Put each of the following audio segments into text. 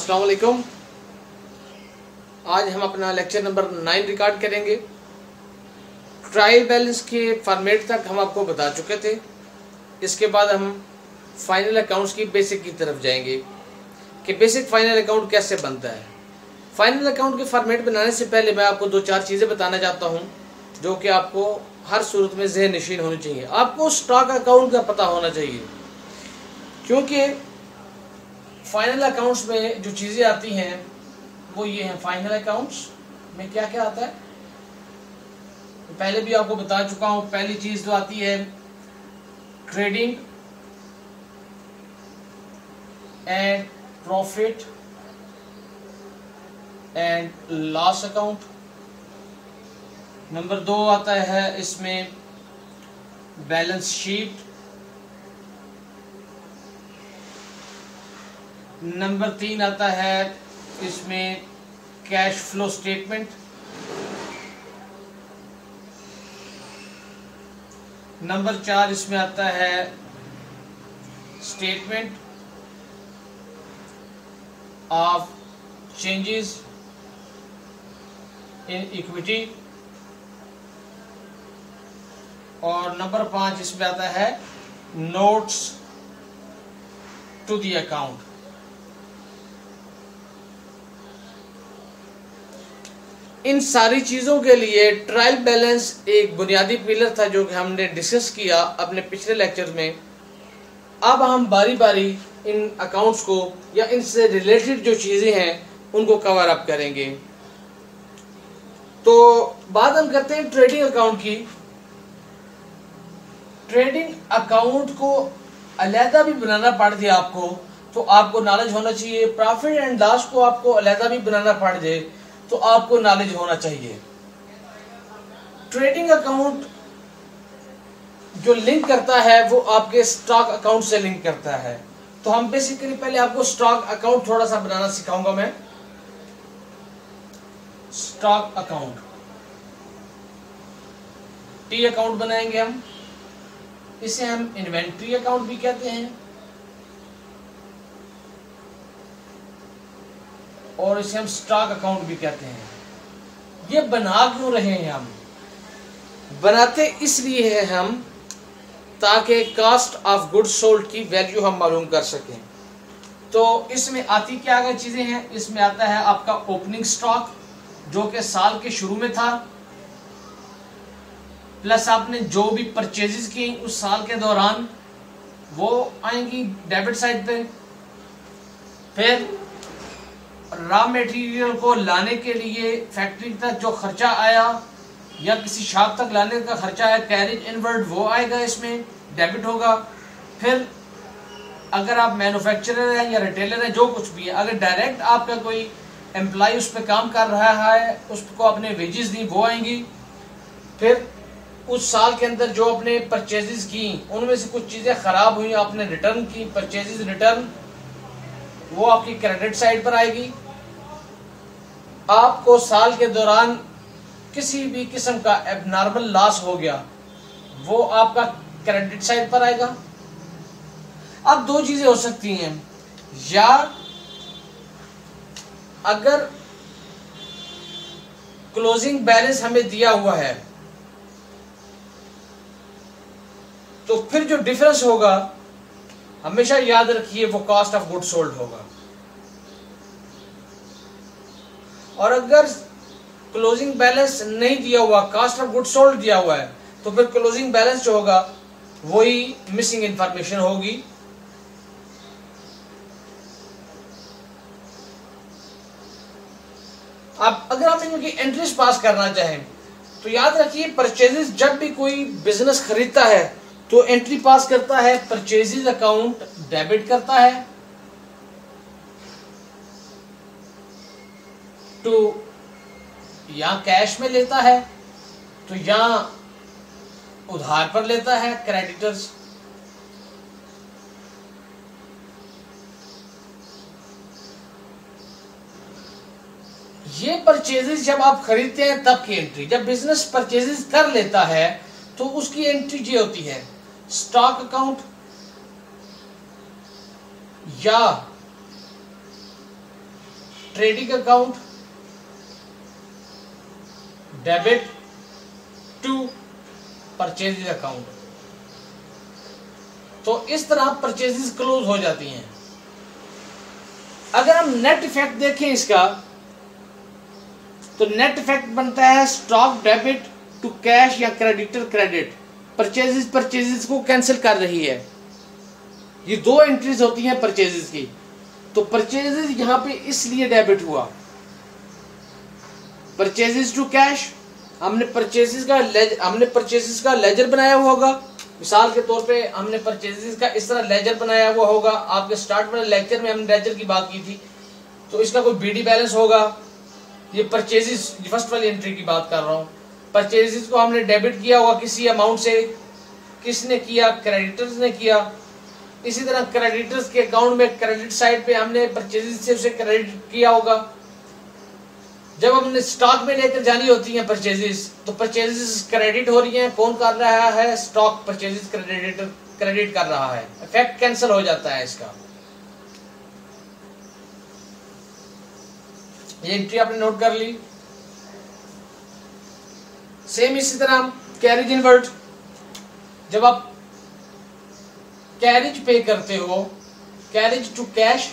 अस्सलाम वालेकुम आज हम अपना लेक्चर नंबर नाइन रिकॉर्ड करेंगे। ट्रायल बैलेंस के फॉर्मेट तक हम आपको बता चुके थे। इसके बाद हम फाइनल अकाउंट्स की बेसिक की तरफ़ जाएँगे कि बेसिक फाइनल अकाउंट कैसे बनता है। फाइनल अकाउंट के फॉर्मेट बनाने से पहले मैं आपको दो चार चीज़ें बताना चाहता हूँ, जो कि आपको हर सूरत में जहन नशीन होनी चाहिए। आपको स्टॉक अकाउंट का पता होना चाहिए, क्योंकि फाइनल अकाउंट्स में जो चीज़ें आती हैं, वो ये हैं फाइनल अकाउंट्स में क्या क्या आता है? पहले भी आपको बता चुका हूँ, पहली चीज़ तो आती है trading and profit and loss account number दो आता है इसमें बैलेंस शीट नंबर तीन आता है इसमें कैश फ्लो स्टेटमेंट नंबर चार इसमें आता है statement of changes in equity और नंबर पाँच इसमें आता है नोट्स टू दी अकाउंट इन सारी चीज़ों के लिए ट्रायल बैलेंस एक बुनियादी पिलर था जो कि हमने डिस्कस किया अपने पिछले लेक्चर में। अब हम बारी बारी इन अकाउंट्स को या इनसे रिलेटेड जो चीज़ें हैं, उनको कवर अप करेंगे। तो बात हम करते हैं ट्रेडिंग अकाउंट की। ट्रेडिंग अकाउंट को अलहदा भी बनाना पड़ जाए आपको तो आपको नॉलेज होना चाहिए। प्रॉफिट एंड लॉस को आपको अलहदा भी बनाना पड़ जाए। तो आपको नॉलेज होना चाहिए। ट्रेडिंग अकाउंट जो लिंक करता है, वो आपके स्टॉक अकाउंट से लिंक करता है। तो हम बेसिकली पहले आपको स्टॉक अकाउंट थोड़ा सा बनाना सिखाऊँगा मैं। स्टॉक अकाउंट टी अकाउंट बनाएँगे हम। इसे हम इन्वेंट्री अकाउंट भी कहते हैं। और इसे हम स्टॉक अकाउंट भी कहते हैं। ये बना क्यों रहे हैं हम? बनाते इसलिए है हम ताकि कास्ट ऑफ़ गुड सोल्ड की वैल्यू हम मालूम कर सकें। तो इसमें आती क्या क्या चीज़ें हैं? इसमें आता है आपका ओपनिंग स्टॉक जो कि साल के शुरू में था। प्लस आपने जो भी परचेजेस की उस साल के दौरान, वो आएँगी डेबिट साइड पे। फिर रॉ मटेरियल को लाने के लिए फैक्ट्री तक जो खर्चा आया या किसी शॉप तक लाने का खर्चा आया कैरेज इनवर्ड वो आएगा इसमें डेबिट होगा। फिर अगर आप मैन्युफैक्चरर हैं या रिटेलर हैं, जो कुछ भी है, अगर डायरेक्ट आपका कोई एम्प्लॉय उस पर काम कर रहा है, उसको अपने वेजेस दी, वो आएँगी। फिर उस साल के अंदर जो अपने परचेजेस की, उनमें से कुछ चीज़ें ख़राब हुई, आपने रिटर्न की परचेजेस रिटर्न वो आपकी क्रेडिट साइड पर आएगी। आपको साल के दौरान किसी भी किस्म का एबनॉर्मल लॉस हो गया, वो आपका क्रेडिट साइड पर आएगा। अब दो चीज़ें हो सकती हैं। या अगर क्लोजिंग बैलेंस हमें दिया हुआ है तो फिर जो डिफरेंस होगा, हमेशा याद रखिए वो कॉस्ट ऑफ़ गुड सोल्ड होगा। और अगर क्लोजिंग बैलेंस नहीं दिया हुआ कास्ट ऑफ़ गुड सोल्ड दिया हुआ है तो फिर क्लोजिंग बैलेंस जो होगा, वही मिसिंग इंफॉर्मेशन होगी। आप अगर आप इनकी एंट्रीज पास करना चाहें तो याद रखिए परचेजेस जब भी कोई बिज़नेस खरीदता है तो एंट्री पास करता है परचेजेज अकाउंट डेबिट करता है। टू या कैश में लेता है तो या उधार पर लेता है क्रेडिटर्स ये परचेजेस जब आप खरीदते हैं, तब की एंट्री जब बिज़नेस परचेजेस कर लेता है तो उसकी एंट्री ये होती है स्टॉक अकाउंट या trading account debit to purchase account. तो इस तरह परचेजेस क्लोज हो जाती हैं। अगर हम नेट इफ़ेक्ट देखें इसका तो नेट इफ़ेक्ट बनता है स्टॉक डेबिट टू कैश या क्रेडिटर क्रेडिट परचेजेस परचेजेस को कैंसिल कर रही है। ये दो एंट्रीज होती हैं परचेजेस की। तो परचेजेस यहाँ पे इसलिए डेबिट हुआ। परचेजेस टू कैश हमने परचेजेस का हमने परचेजेस का लेजर बनाया हुआ होगा। मिसाल के तौर पे हमने परचेजेस का इस तरह लेजर बनाया हुआ होगा। आपके स्टार्ट वाले लेक्चर में हमने लेजर की बात की थी। तो इसका कोई बीडी बैलेंस होगा? ये परचेजेस फ़र्स्ट वाली एंट्री की बात कर रहा हूँ। परचेजेस को हमने डेबिट किया होगा किसी अमाउंट से। किसने किया? क्रेडिटर्स ने किया। इसी तरह क्रेडिटर्स के अकाउंट में क्रेडिट साइड पे हमने परचेजेस से उसे क्रेडिट किया होगा। जब हमने स्टॉक में लेकर जानी होती हैं परचेजेस तो परचेजेस क्रेडिट हो रही हैं कौन कर रहा है स्टॉक परचेजेस क्रेडिट क्रेडिट कर रहा है। इफ़ेक्ट कैंसिल हो जाता है इसका। ये एंट्री आपने नोट कर ली। सेम इसी तरह कैरिज इनवर्ट जब आप कैरिज पे करते हो कैरिज टू कैश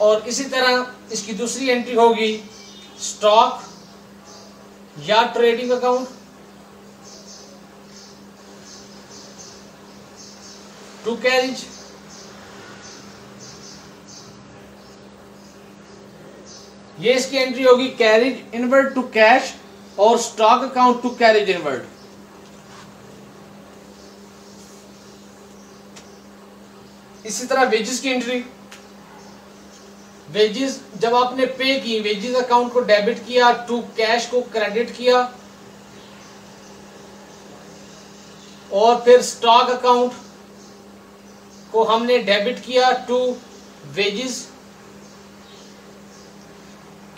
और इसी तरह इसकी दूसरी एंट्री होगी स्टॉक या ट्रेडिंग अकाउंट टू कैरिज ये इसकी एंट्री होगी कैरिज इनवर्ट टू कैश और stock account to carriage inward इसी तरह वेजेस की एंट्री वेजेस, जब आपने पे की, वेजेस अकाउंट को डेबिट किया टू कैश को क्रेडिट किया, और फिर स्टॉक अकाउंट को हमने डेबिट किया टू वेजेस,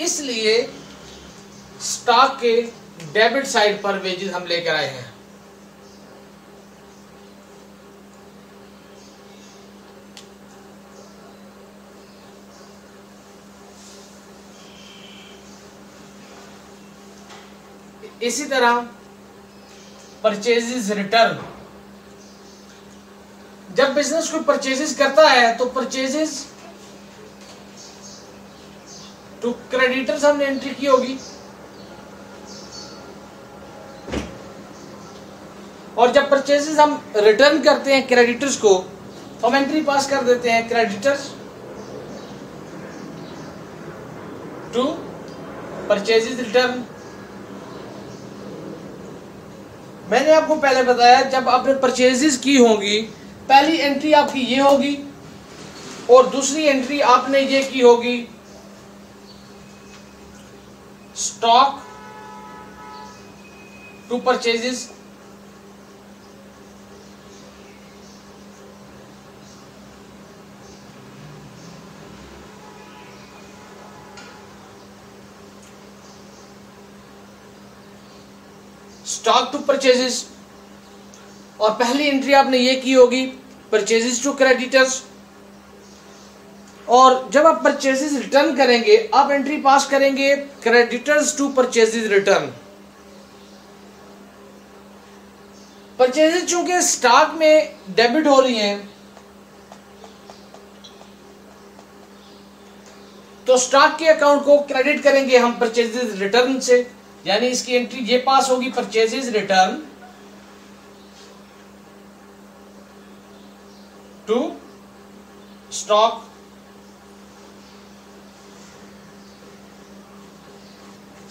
इसलिए स्टॉक के डेबिट साइड पर वेजेस हम लेकर आए हैं। इसी तरह परचेजेस रिटर्न जब बिज़नेस कोई परचेजेस करता है तो परचेजेस टू क्रेडिटर्स हमने एंट्री की होगी। और जब परचेजेस हम रिटर्न करते हैं क्रेडिटर्स को तो हम एंट्री पास कर देते हैं क्रेडिटर्स टू परचेजेस रिटर्न मैंने आपको पहले बताया, जब आपने परचेजेस की होंगी, पहली एंट्री आपकी ये होगी और दूसरी एंट्री आपने ये की होगी। Stock to purchases stock to purchases और पहली एंट्री आपने ये की होगी परचेजेस टू क्रेडिटर्स और जब आप परचेजेस रिटर्न करेंगे, आप एंट्री पास करेंगे creditors to purchases return purchases चूँकि स्टॉक में डेबिट हो रही हैं तो स्टॉक के अकाउंट को क्रेडिट करेंगे हम परचेजेस रिटर्न से। यानी इसकी एंट्री ये पास होगी purchases return to stock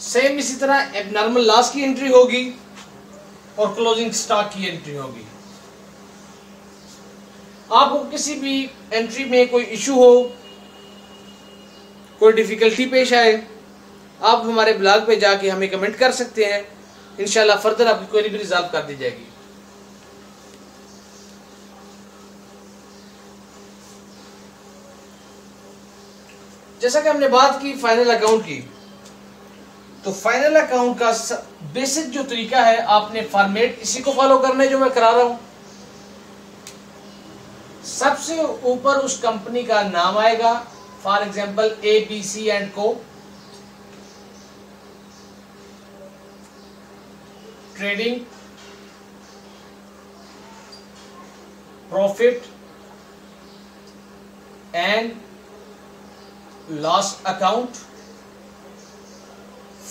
same इसी तरह एबनॉर्मल लॉस की एंट्री होगी और क्लोजिंग स्टॉक की एंट्री होगी। आपको किसी भी एंट्री में कोई इशू हो, कोई डिफिकल्टी पेश आए आप हमारे ब्लॉग पे जाके हमें कमेंट कर सकते हैं। इनशाला फर्दर आपकी क्वेरी भी रिजॉल्व कर दी जाएगी। जैसा कि हमने बात की फाइनल अकाउंट की तो फाइनल अकाउंट का बेसिक जो तरीका है, आपने फॉर्मेट इसी को फॉलो करना है जो मैं करा रहा हूँ। सबसे ऊपर उस कंपनी का नाम आएगा for example A B C and को trading profit and loss account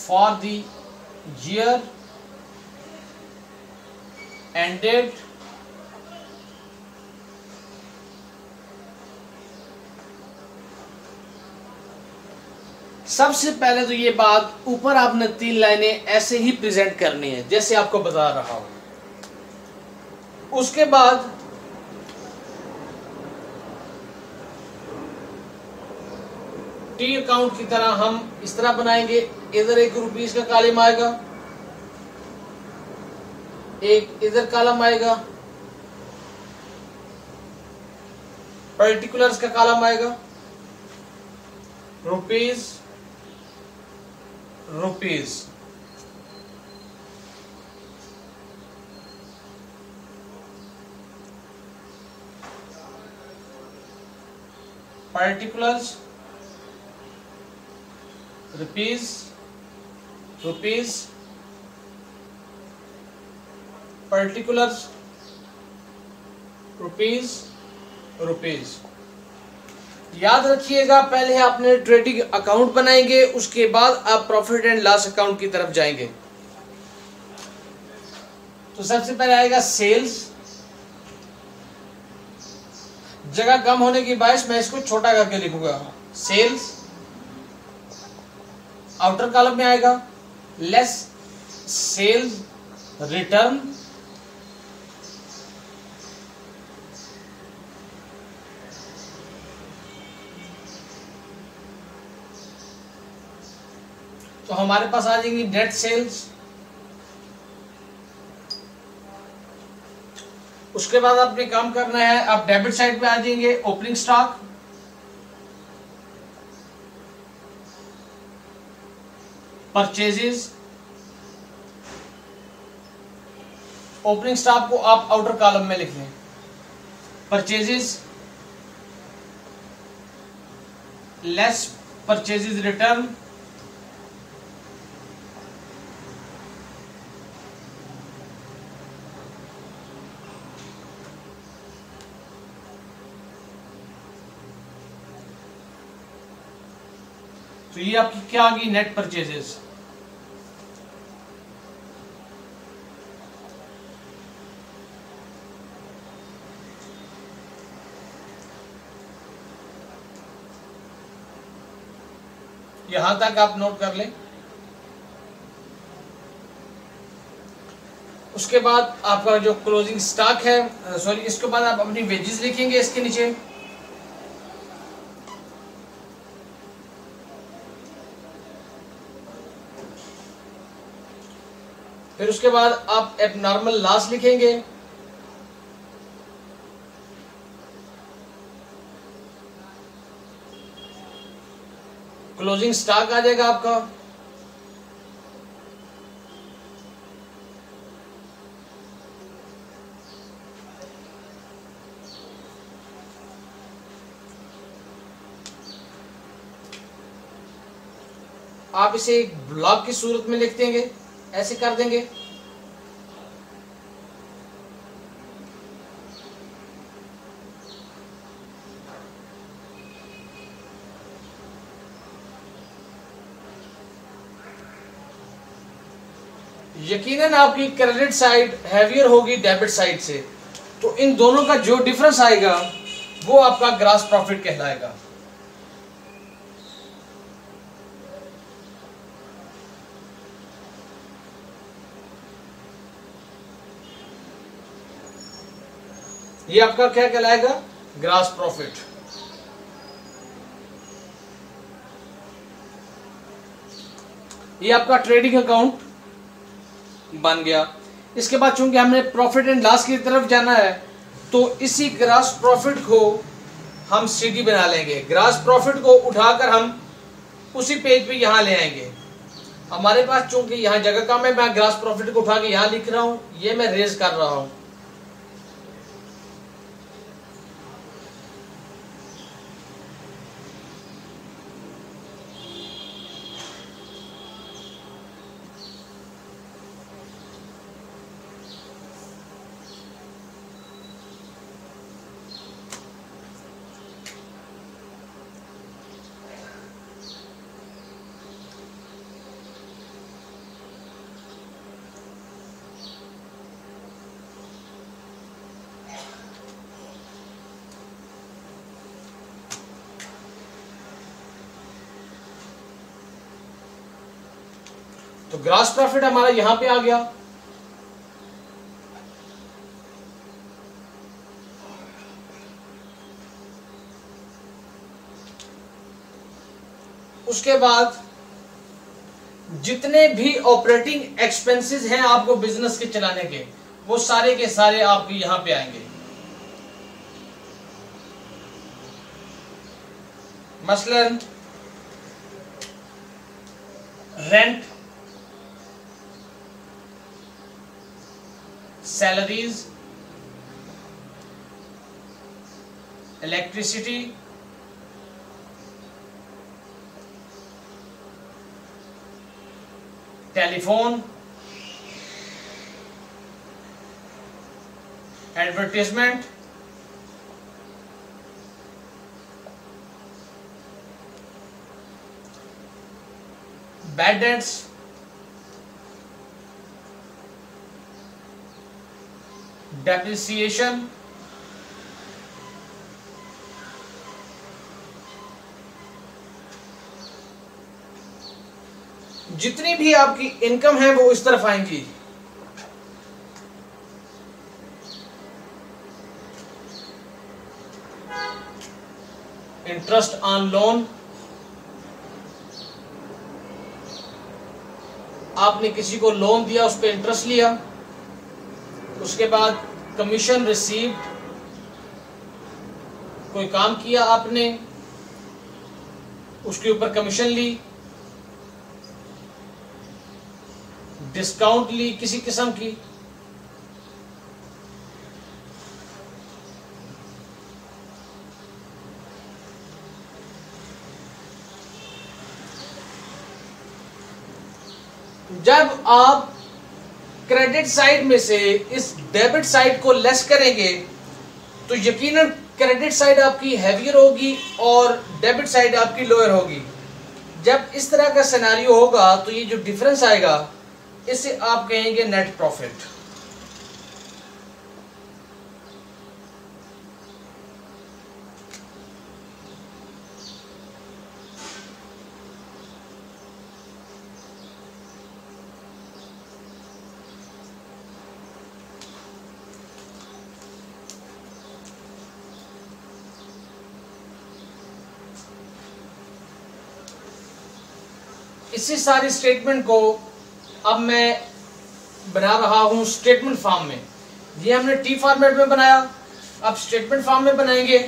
for the year ended सबसे पहले तो ये बात ऊपर आपने तीन लाइनें ऐसे ही प्रेजेंट करनी है, जैसे आपको बता रहा हूँ। उसके बाद टी अकाउंट की तरह हम इस तरह बनाएँगे, इधर एक रुपीज़ का कॉलम आएगा, एक इधर कालम आएगा पर्टिकुलर्स का कालम आएगा rupees rupees particulars rupees rupees particulars rupees rupees याद रखिएगा, पहले आपने ट्रेडिंग अकाउंट बनाएँगे, उसके बाद आप प्रॉफिट एंड लॉस अकाउंट की तरफ़ जाएँगे। तो सबसे पहले आएगा सेल्स जगह कम होने की बायस मैं इसको छोटा करके लिखूँगा। सेल्स आउटर कॉलम में आएगा। लेस सेल्स रिटर्न तो हमारे पास आ जाएँगी नेट सेल्स उसके बाद आपने काम करना है, आप डेबिट साइड पे आ जाएँगे opening stock purchases opening stock को आप आउटर कॉलम में लिख लें। परचेजेस लेस परचेजेस रिटर्न तो ये आपकी क्या आ गई नेट परचेजेस यहाँ तक आप नोट कर लें। उसके बाद आपका जो क्लोजिंग स्टॉक है सॉरी इसके बाद आप अपनी वेजेस लिखेंगे इसके नीचे। फिर उसके बाद आप एब नॉर्मल लॉस लिखेंगे। क्लोजिंग स्टॉक आ जाएगा आपका? आप इसे एक ब्लॉक की सूरत में लिख देंगे। ऐसे कर देंगे। यकीनन आपकी क्रेडिट साइड हैवियर होगी डेबिट साइड से। तो इन दोनों का जो डिफरेंस आएगा, वो आपका ग्रास प्रॉफिट कहलाएगा। ये आपका क्या कहलाएगा? ग्रास प्रॉफिट ये आपका ट्रेडिंग अकाउंट बन गया। इसके बाद चूँकि हमने प्रॉफिट एंड लॉस की तरफ़ जाना है तो इसी ग्रास प्रॉफिट को हम सीडी बना लेंगे। ग्रास प्रॉफिट को उठाकर हम उसी पेज पे यहाँ ले आएँगे। हमारे पास चूँकि यहाँ जगह कम है, मैं ग्रास प्रॉफिट को उठा के यहाँ लिख रहा हूँ। ये मैं रेज कर रहा हूँ। ग्रास प्रॉफिट हमारा यहाँ पे आ गया। उसके बाद जितने भी ऑपरेटिंग एक्सपेंसेस हैं आपको बिज़नेस के चलाने के, वो सारे के सारे आपके यहाँ पे आएँगे। मसलन rent salaries, electricity, telephone, advertisement, bad debts, depreciation. जितनी भी आपकी इनकम है, वो इस तरफ़ आएँगी। इंटरेस्ट ऑन लोन आपने किसी को लोन दिया, उस पर इंटरेस्ट लिया। उसके बाद कमीशन रिसीव कोई काम किया आपने, उसके ऊपर कमीशन ली डिस्काउंट ली, किसी किस्म की। जब आप क्रेडिट साइड में से इस डेबिट साइड को लेस करेंगे तो यकीनन क्रेडिट साइड आपकी हैवियर होगी और डेबिट साइड आपकी लोअर होगी। जब इस तरह का सिनारियो होगा तो ये जो डिफरेंस आएगा इसे आप कहेंगे नेट प्रॉफिट इसी सारी स्टेटमेंट को अब मैं बना रहा हूँ स्टेटमेंट फॉर्म में। ये हमने टी फॉर्मेट में बनाया। अब स्टेटमेंट फॉर्म में बनाएँगे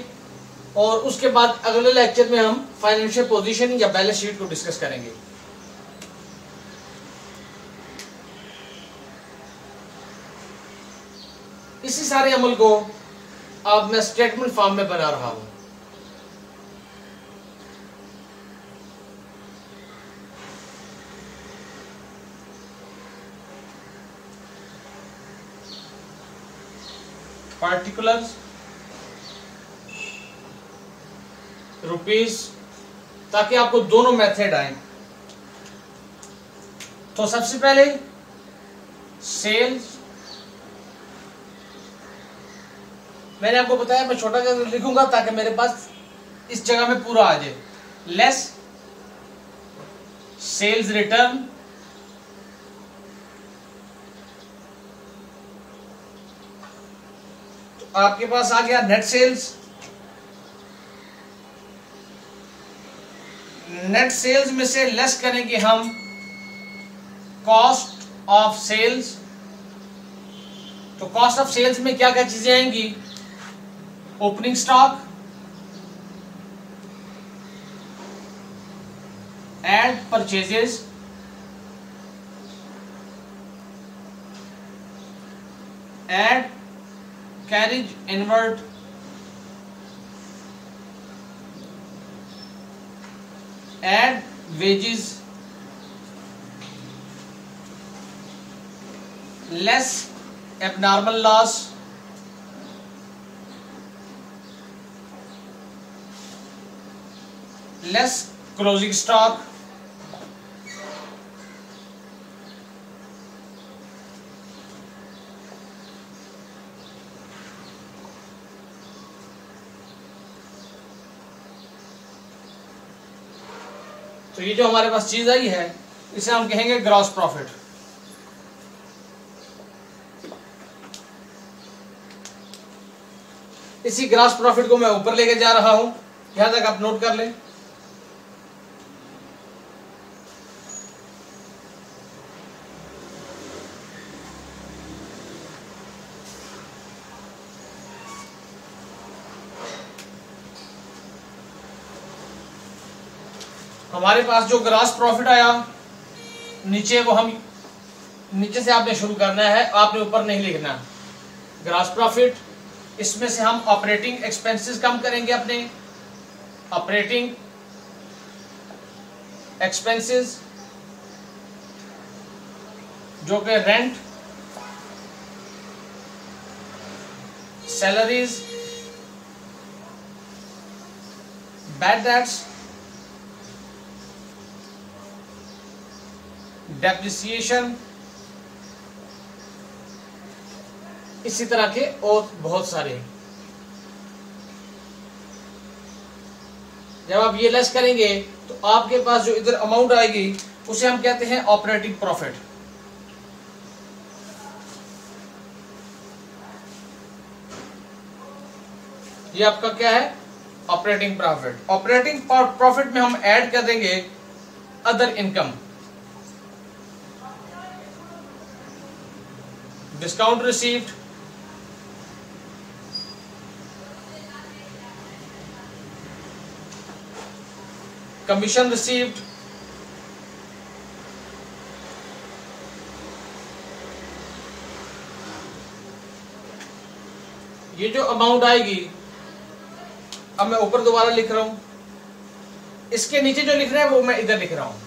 और उसके बाद अगले लेक्चर में हम फाइनेंशियल पोजीशन या बैलेंस शीट को डिस्कस करेंगे। इसी सारे अमल को अब मैं स्टेटमेंट फॉर्म में बना रहा हूँ। पार्टिकुलर्स रुपीस ताकि आपको दोनों मेथड आए। तो सबसे पहले सेल्स मैंने आपको बताया, मैं छोटा कर लिखूँगा ताकि मेरे पास इस जगह में पूरा आ जाए। लेस सेल्स रिटर्न आपके पास आ गया नेट सेल्स नेट सेल्स में से लेस करेंगे हम। कॉस्ट ऑफ़ सेल्स तो कॉस्ट ऑफ़ सेल्स में क्या क्या चीज़ें आएँगी? Opening stock add purchases add carriage inward. Add wages. Less abnormal loss. Less closing stock तो ये जो हमारे पास चीज़ आई है, इसे हम कहेंगे ग्रॉस प्रॉफिट इसी ग्रॉस प्रॉफिट को मैं ऊपर लेके जा रहा हूँ। यहाँ तक आप नोट कर लें। हमारे पास जो ग्रास प्रॉफिट आया, नीचे वो हम, नीचे से आपने शुरू करना है, आपने ऊपर नहीं लिखना। ग्रास प्रॉफिट इसमें से हम ऑपरेटिंग एक्सपेंसेस कम करेंगे अपने। ऑपरेटिंग एक्सपेंसेस जो कि rent salaries bad debts depreciation इसी तरह के और बहुत सारे। जब आप ये लेस करेंगे तो आपके पास जो इधर अमाउंट आएगी, उसे हम कहते हैं ऑपरेटिंग प्रॉफिट ये आपका क्या है? ऑपरेटिंग प्रॉफिट ऑपरेटिंग प्रॉफिट में हम ऐड कर देंगे other income discount received commission received ये जो अमाउंट आएगी, अब मैं ऊपर दोबारा लिख रहा हूँ। इसके नीचे जो लिख रहा है, वो मैं इधर लिख रहा हूँ।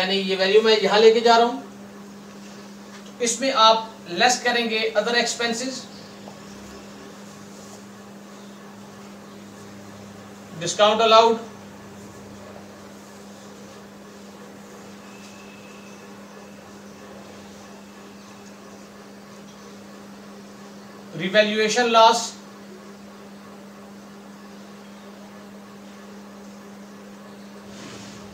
यानी ये वैल्यू मैं यहाँ लेके जा रहा हूँ। इसमें आप लेस करेंगे other expenses discount allowed revaluation loss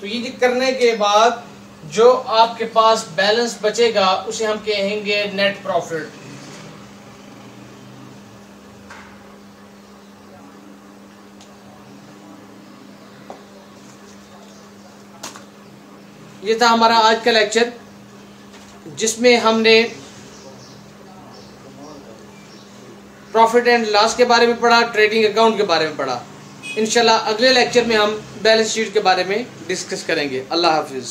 तो ये करने के बाद जो आपके पास बैलेंस बचेगा, उसे हम कहेंगे नेट प्रॉफिट ये था हमारा आज का लेक्चर जिसमें हमने प्रॉफिट एंड लॉस के बारे में पढ़ा ट्रेडिंग अकाउंट के बारे में पढ़ा. इनशाला अगले लेक्चर में हम बैलेंस शीट के बारे में डिस्कस करेंगे. अल्लाह हाफिज़.